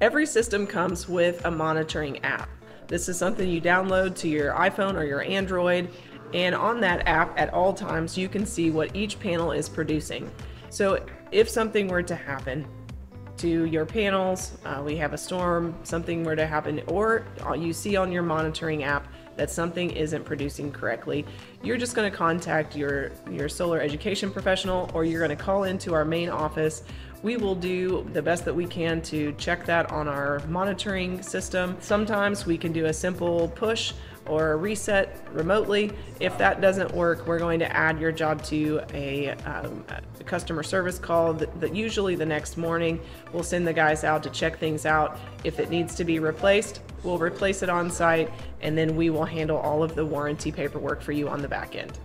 Every system comes with a monitoring app. This is something you download to your iPhone or your Android, and on that app at all times you can see what each panel is producing. So if something were to happen to your panels, uh, we have a storm, something were to happen, or uh, you see on your monitoring app that something isn't producing correctly, you're just going to contact your, your solar education professional or you're going to call into our main office. We will do the best that we can to check that on our monitoring system. Sometimes we can do a simple push or a reset remotely. If that doesn't work, we're going to add your job to a, um, a customer service call that, that, usually the next morning. We'll send the guys out to check things out. If it needs to be replaced, we'll replace it on site and then we will handle all of the warranty paperwork for you on the back end.